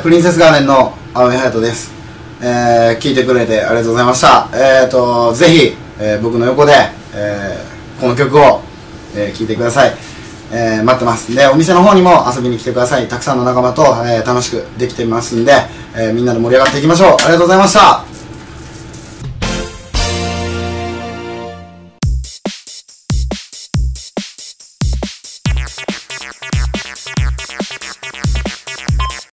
プリンセスガーデンの青井隼人です。えー、聞いてくれてありがとうございました。えーと、ぜひ、えー僕の横で、えーこの曲を、えー聴いてください。えー待ってます。で、お店の方にも遊びに来てください。たくさんの仲間と、えー楽しくできてますんで、えーみんなで盛り上がっていきましょう。ありがとうございました。